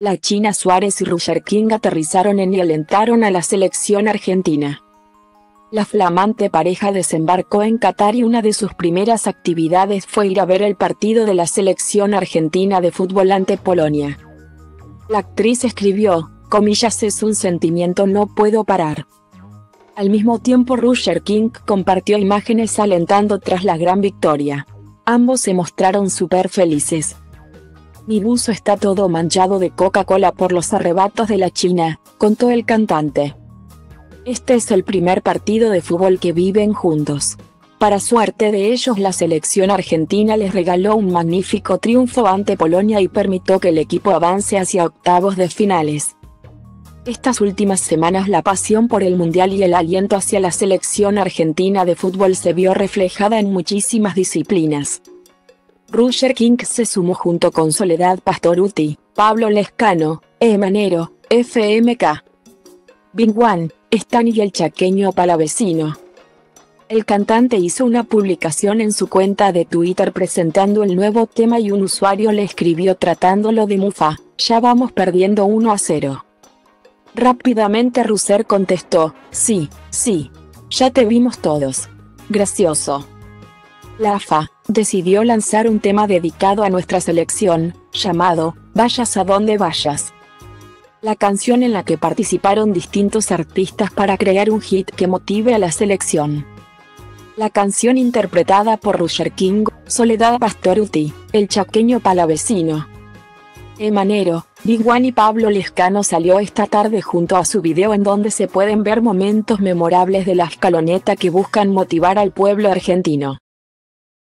La China Suárez y Roger King aterrizaron en y alentaron a la selección argentina. La flamante pareja desembarcó en Qatar y una de sus primeras actividades fue ir a ver el partido de la selección argentina de fútbol ante Polonia. La actriz escribió, comillas es un sentimiento no puedo parar. Al mismo tiempo Roger King compartió imágenes alentando tras la gran victoria. Ambos se mostraron súper felices. Mi buzo está todo manchado de Coca-Cola por los arrebatos de la China, contó el cantante. Este es el primer partido de fútbol que viven juntos. Para suerte de ellos la selección argentina les regaló un magnífico triunfo ante Polonia y permitió que el equipo avance hacia octavos de finales. Estas últimas semanas la pasión por el Mundial y el aliento hacia la selección argentina de fútbol se vio reflejada en muchísimas disciplinas. Roger King se sumó junto con Soledad Pastoruti, Pablo Lescano, Emanero, FMK, Bing Wan, Stan y el chaqueño palavecino. El cantante hizo una publicación en su cuenta de Twitter presentando el nuevo tema y un usuario le escribió tratándolo de mufa, ya vamos perdiendo 1 a 0. Rápidamente Russer contestó, sí, sí, ya te vimos todos. Gracioso. La AFA decidió lanzar un tema dedicado a nuestra selección, llamado Vayas a donde vayas. La canción en la que participaron distintos artistas para crear un hit que motive a la selección. La canción interpretada por Roger King, Soledad Pastoruti, El Chaqueño Palavecino. Emanero, Big One y Pablo Lescano salió esta tarde junto a su video en donde se pueden ver momentos memorables de la escaloneta que buscan motivar al pueblo argentino.